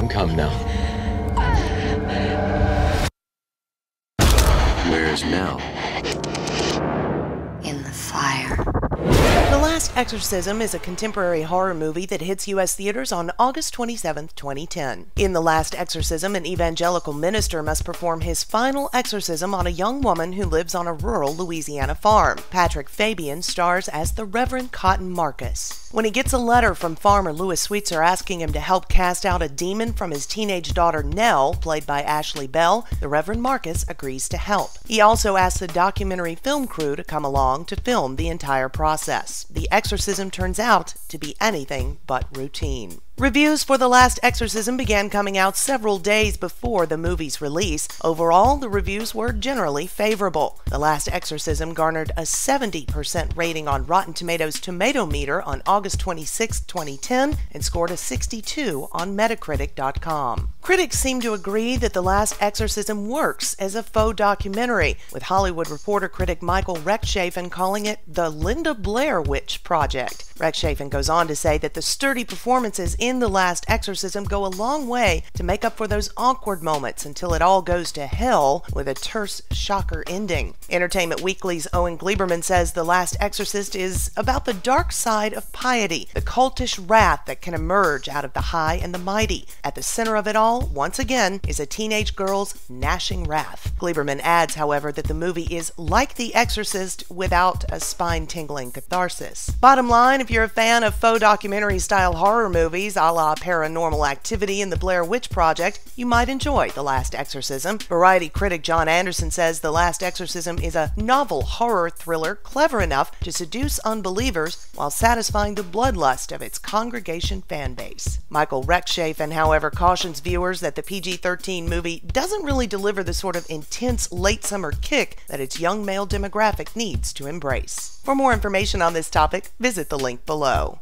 I'm coming now. Where's Mel? In the fire. The Last Exorcism is a contemporary horror movie that hits U.S. theaters on August 27, 2010. In The Last Exorcism, an evangelical minister must perform his final exorcism on a young woman who lives on a rural Louisiana farm. Patrick Fabian stars as the Reverend Cotton Marcus. When he gets a letter from farmer Louis Sweetzer asking him to help cast out a demon from his teenage daughter Nell, played by Ashley Bell, the Reverend Marcus agrees to help. He also asks the documentary film crew to come along to film the entire process. The exorcism turns out to be anything but routine. Reviews for The Last Exorcism began coming out several days before the movie's release. Overall, the reviews were generally favorable. The Last Exorcism garnered a 70% rating on Rotten Tomatoes Tomato Meter on August 26, 2010, and scored a 62 on Metacritic.com. Critics seem to agree that The Last Exorcism works as a faux documentary, with Hollywood Reporter critic Michael Rechtshaffen calling it the Linda Blair Witch Project. Rechtshaffen goes on to say that the sturdy performances in The Last Exorcism go a long way to make up for those awkward moments until it all goes to hell with a terse shocker ending. Entertainment Weekly's Owen Gleiberman says The Last Exorcist is about the dark side of piety, the cultish wrath that can emerge out of the high and the mighty. At the center of it all, once again, is a teenage girl's gnashing wrath. Gleiberman adds, however, that the movie is like The Exorcist without a spine tingling catharsis. Bottom line, if you're a fan of faux documentary style horror movies a la Paranormal Activity and The Blair Witch Project, you might enjoy The Last Exorcism. Variety critic John Anderson says The Last Exorcism is a novel horror thriller clever enough to seduce unbelievers while satisfying the bloodlust of its congregation fan base. Michael Rechtshaffen, however, cautions viewers that the PG 13 movie doesn't really deliver the sort of intense late summer kick that its young male demographic needs to embrace. For more information on this topic, visit the link below.